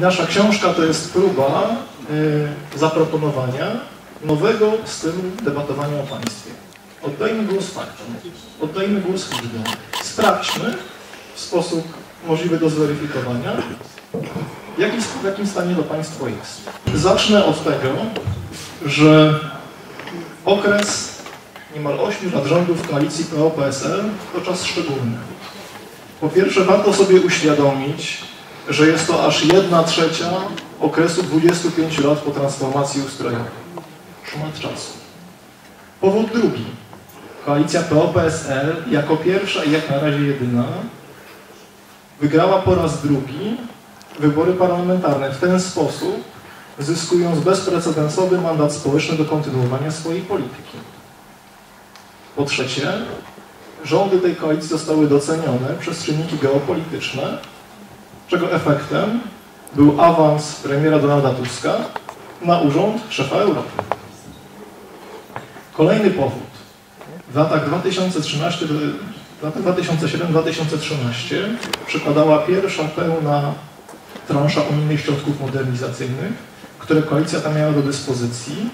Nasza książka to jest próba y, zaproponowania nowego stylu debatowania o państwie. Oddajmy głos faktom, oddajmy głos liczbom. Sprawdźmy w sposób możliwy do zweryfikowania, jaki, w jakim stanie to państwo jest. Zacznę od tego, że okres niemal 8 lat rządów koalicji PO-PSL to czas szczególny. Po pierwsze, warto sobie uświadomić, że jest to aż jedna trzecia okresu 25 lat po transformacji ustrojowej. Szmat czasu. Powód drugi. Koalicja PO-PSL jako pierwsza i jak na razie jedyna wygrała po raz drugi wybory parlamentarne w ten sposób, zyskując bezprecedensowy mandat społeczny do kontynuowania swojej polityki. Po trzecie, rządy tej koalicji zostały docenione przez czynniki geopolityczne, czego efektem był awans premiera Donalda Tuska na urząd szefa Europy. Kolejny powód. W latach 2013 w latach 2007-2013 przypadała pierwsza pełna transza unijnych środków modernizacyjnych, które koalicja ta miała do dyspozycji,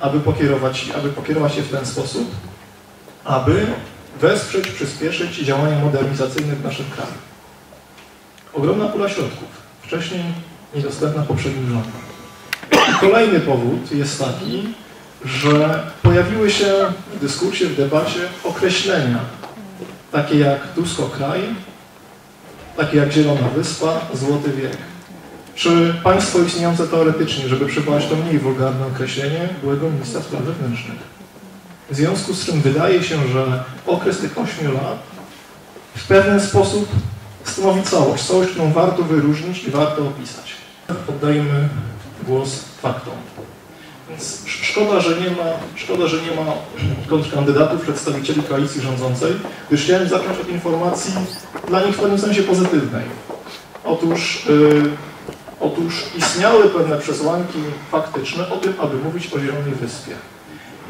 aby pokierować, aby pokierować je w ten sposób, aby wesprzeć, przyspieszyć działania modernizacyjne w naszym kraju. Ogromna pula środków, wcześniej niedostępna poprzednim rządom. Kolejny powód jest taki, że pojawiły się w dyskursie, w debacie określenia, takie jak Tusko-kraj, takie jak Zielona Wyspa, Złoty Wiek. Czy państwo istniejące teoretycznie, żeby przywołać to mniej wulgarne określenie, byłego ministra spraw wewnętrznych? W związku z czym wydaje się, że okres tych ośmiu lat w pewien sposób stanowi całość, całość, którą warto wyróżnić i warto opisać. Oddajmy głos faktom. Więc szkoda, że nie ma, szkoda, że nie ma kontrkandydatów, przedstawicieli koalicji rządzącej, gdyż chciałem zacząć od informacji dla nich w pewnym sensie pozytywnej. Otóż, yy, otóż istniały pewne przesłanki faktyczne o tym, aby mówić o Zielonej Wyspie.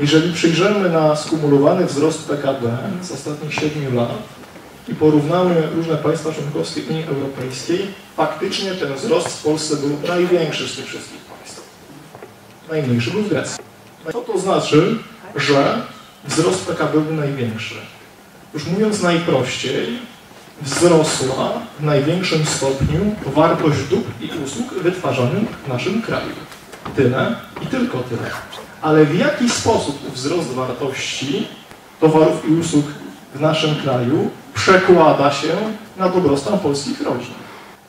Jeżeli przyjrzymy na skumulowany wzrost PKB z ostatnich 7 lat i porównamy różne państwa członkowskie Unii Europejskiej, faktycznie ten wzrost w Polsce był największy z tych wszystkich państw. Najmniejszy był w Grecji. Co to znaczy, że wzrost PKB był największy? Już mówiąc najprościej, wzrosła w największym stopniu wartość dóbr i usług wytwarzanych w naszym kraju. Tyle i tylko tyle ale w jaki sposób wzrost wartości towarów i usług w naszym kraju przekłada się na dobrostan polskich rodzin.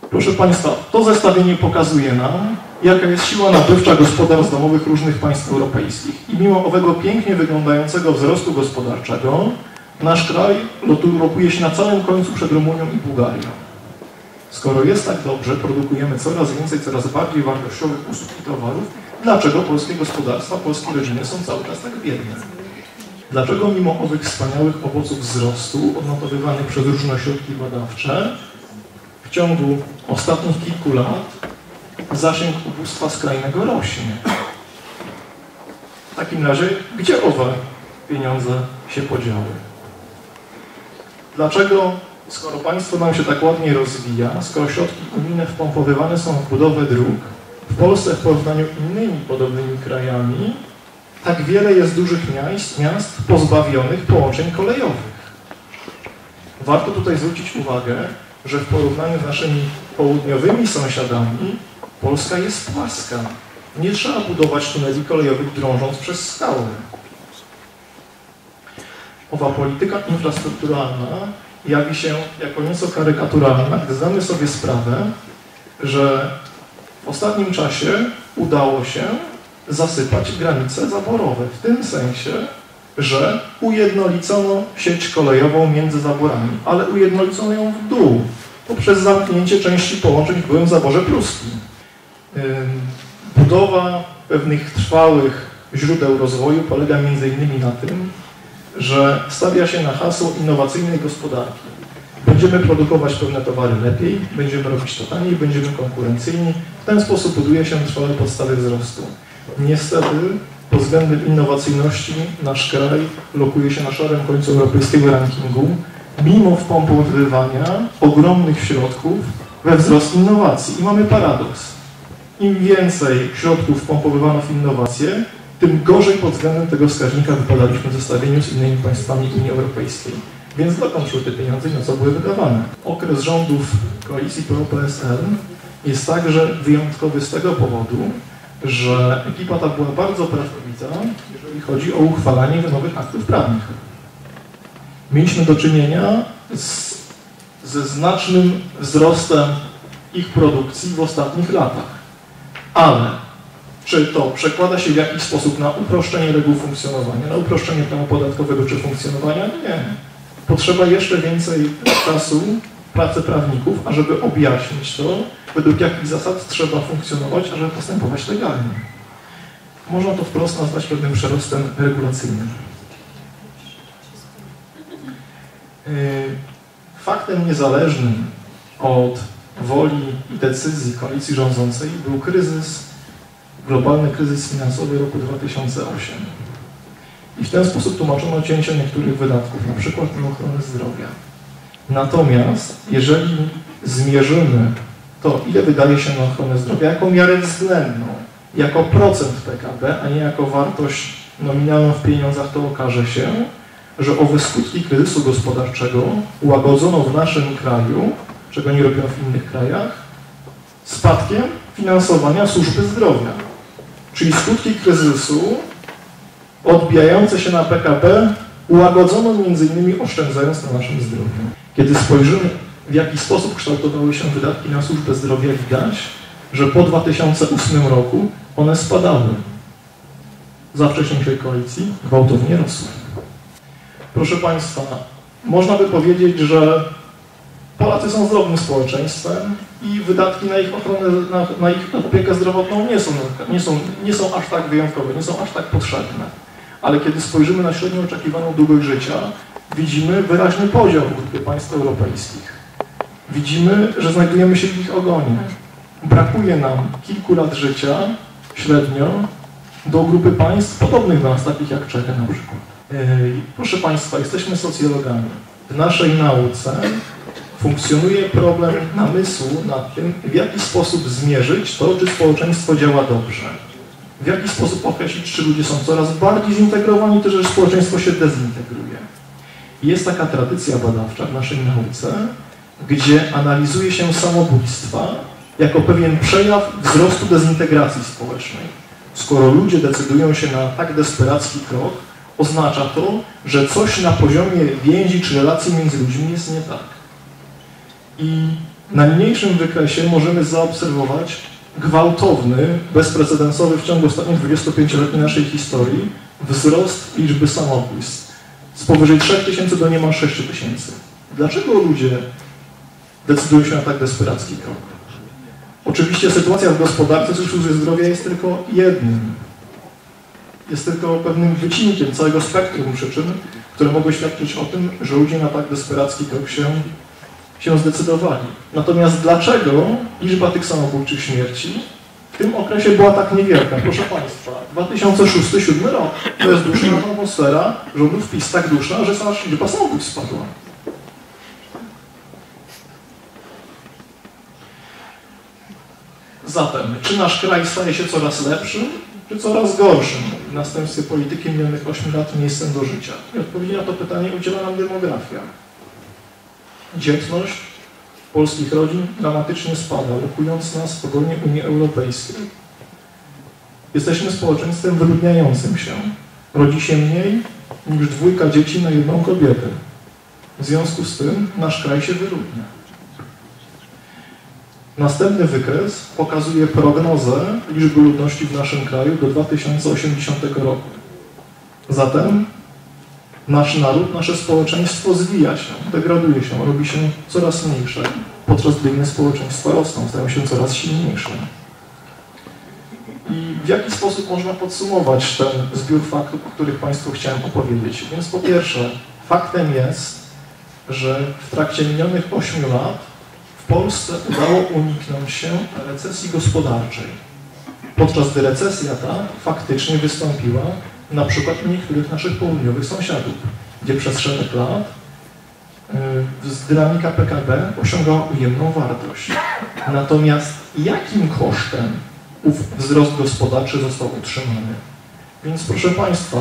Proszę Państwa, to zestawienie pokazuje nam, jaka jest siła nabywcza gospodarstw domowych różnych państw europejskich. I mimo owego pięknie wyglądającego wzrostu gospodarczego, nasz kraj lotuje się na całym końcu przed Rumunią i Bułgarią. Skoro jest tak dobrze, produkujemy coraz więcej, coraz bardziej wartościowych usług i towarów, dlaczego polskie gospodarstwa, polskie rodziny są cały czas tak biedne. Dlaczego mimo owych wspaniałych owoców wzrostu odnotowywanych przez różne ośrodki badawcze w ciągu ostatnich kilku lat zasięg ubóstwa skrajnego rośnie? W takim razie, gdzie owe pieniądze się podziały? Dlaczego, skoro państwo nam się tak ładnie rozwija, skoro środki unijne wpompowywane są w budowę dróg, w Polsce w porównaniu innymi podobnymi krajami tak wiele jest dużych miast, miast pozbawionych połączeń kolejowych. Warto tutaj zwrócić uwagę, że w porównaniu z naszymi południowymi sąsiadami Polska jest płaska. Nie trzeba budować tuneli kolejowych drążąc przez skały. Owa polityka infrastrukturalna jawi się jako nieco karykaturalna, gdy zdamy sobie sprawę, że w ostatnim czasie udało się zasypać granice zaborowe w tym sensie, że ujednolicono sieć kolejową między zaborami, ale ujednolicono ją w dół poprzez zamknięcie części połączeń w byłym zaborze pruskim. Budowa pewnych trwałych źródeł rozwoju polega m.in. na tym, że stawia się na hasło innowacyjnej gospodarki. Będziemy produkować pewne towary lepiej, będziemy robić to taniej, będziemy konkurencyjni. W ten sposób buduje się trwałe podstawy wzrostu. Niestety pod względem innowacyjności nasz kraj lokuje się na szarym końcu europejskiego rankingu, mimo wpompowywania ogromnych środków we wzrost innowacji. I mamy paradoks. im więcej środków pompowywano w innowacje, tym gorzej pod względem tego wskaźnika wypadaliśmy w zestawieniu z innymi państwami Unii Europejskiej. Więc dokąd szły te pieniądze i na co były wydawane? Okres rządów koalicji PO-PSL jest także wyjątkowy z tego powodu, że ekipa ta była bardzo pracowita, jeżeli chodzi o uchwalanie nowych aktów prawnych. Mieliśmy do czynienia z, ze znacznym wzrostem ich produkcji w ostatnich latach. Ale czy to przekłada się w jakiś sposób na uproszczenie reguł funkcjonowania, na uproszczenie prawa podatkowego czy funkcjonowania? Nie. Potrzeba jeszcze więcej czasu pracy prawników, ażeby objaśnić to, według jakich zasad trzeba funkcjonować, ażeby postępować legalnie. Można to wprost nazwać pewnym przerostem regulacyjnym. Yy, faktem niezależnym od woli i decyzji koalicji rządzącej był kryzys, globalny kryzys finansowy roku 2008. I w ten sposób tłumaczono cięcie niektórych wydatków, na przykład na ochronę zdrowia. Natomiast jeżeli zmierzymy to, ile wydaje się na ochronę zdrowia, jako miarę względną, jako procent PKB, a nie jako wartość nominalną w pieniądzach, to okaże się, że owe skutki kryzysu gospodarczego ułagodzono w naszym kraju, czego nie robiono w innych krajach, spadkiem finansowania służby zdrowia. Czyli skutki kryzysu odbijające się na PKB ułagodzono innymi oszczędzając na naszym zdrowiu. Kiedy spojrzymy, w jaki sposób kształtowały się wydatki na służbę zdrowia, widać, że po 2008 roku one spadały. Za wcześniejszej koalicji gwałtownie rosły. Proszę Państwa, można by powiedzieć, że Polacy są zdrowym społeczeństwem i wydatki na ich ochronę, na, na ich opiekę zdrowotną nie są, nie, są, nie są aż tak wyjątkowe, nie są aż tak potrzebne. Ale kiedy spojrzymy na średnią oczekiwaną długość życia, widzimy wyraźny podział w grupie państw europejskich. Widzimy, że znajdujemy się w ich ogonie. Brakuje nam kilku lat życia średnio do grupy państw podobnych do nas, takich jak Czechy na przykład. Proszę Państwa, jesteśmy socjologami. W naszej nauce funkcjonuje problem namysłu nad tym, w jaki sposób zmierzyć to, czy społeczeństwo działa dobrze. W jaki sposób określić, czy ludzie są coraz bardziej zintegrowani, czy że społeczeństwo się dezintegruje. Jest taka tradycja badawcza w naszej nauce, gdzie analizuje się samobójstwa jako pewien przejaw wzrostu dezintegracji społecznej. Skoro ludzie decydują się na tak desperacki krok, oznacza to, że coś na poziomie więzi czy relacji między ludźmi jest nie tak. I na niniejszym wykresie możemy zaobserwować gwałtowny, bezprecedensowy w ciągu ostatnich 25-letniej naszej historii wzrost liczby samobójstw z powyżej 3000 do niemal 6000. Dlaczego ludzie decydują się na tak desperacki krok? Oczywiście sytuacja w gospodarce czy w służbie zdrowia jest tylko jednym. Jest tylko pewnym wycinkiem całego spektrum przyczyn, które mogły świadczyć o tym, że ludzie na tak desperacki krok się się zdecydowali. Natomiast dlaczego liczba tych samobójczych śmierci w tym okresie była tak niewielka? Proszę Państwa, 2006-2007 rok to jest dłuższa atmosfera rządów PiS, tak dłuższa, że sama liczba samobójstw spadła. Zatem, czy nasz kraj staje się coraz lepszym, czy coraz gorszym w następstwie polityki minionych 8 lat miejscem do życia? I odpowiedzi na to pytanie udziela nam demografia dzietność polskich rodzin dramatycznie spada, rokując nas w pogoni Unii Europejskiej. Jesteśmy społeczeństwem wyludniającym się. Rodzi się mniej niż dwójka dzieci na jedną kobietę. W związku z tym nasz kraj się wyludnia. Następny wykres pokazuje prognozę liczby ludności w naszym kraju do 2080 roku. Zatem nasz naród, nasze społeczeństwo zwija się, degraduje się, robi się coraz mniejsze, podczas gdy inne społeczeństwa rosną, stają się coraz silniejsze. I w jaki sposób można podsumować ten zbiór faktów, o których Państwu chciałem opowiedzieć? Więc po pierwsze, faktem jest, że w trakcie minionych 8 lat Polsce udało uniknąć się recesji gospodarczej, podczas gdy recesja ta faktycznie wystąpiła na przykład u niektórych naszych południowych sąsiadów, gdzie przez szereg lat y, dynamika PKB osiągała ujemną wartość. Natomiast jakim kosztem ów wzrost gospodarczy został utrzymany. Więc proszę Państwa,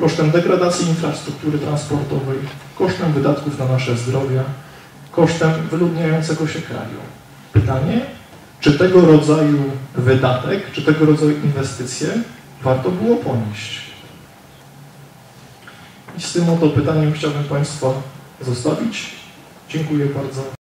kosztem degradacji infrastruktury transportowej, kosztem wydatków na nasze zdrowie, kosztem wyludniającego się kraju. Pytanie, czy tego rodzaju wydatek, czy tego rodzaju inwestycje warto było ponieść? I z tym oto pytaniem chciałbym Państwa zostawić. Dziękuję bardzo.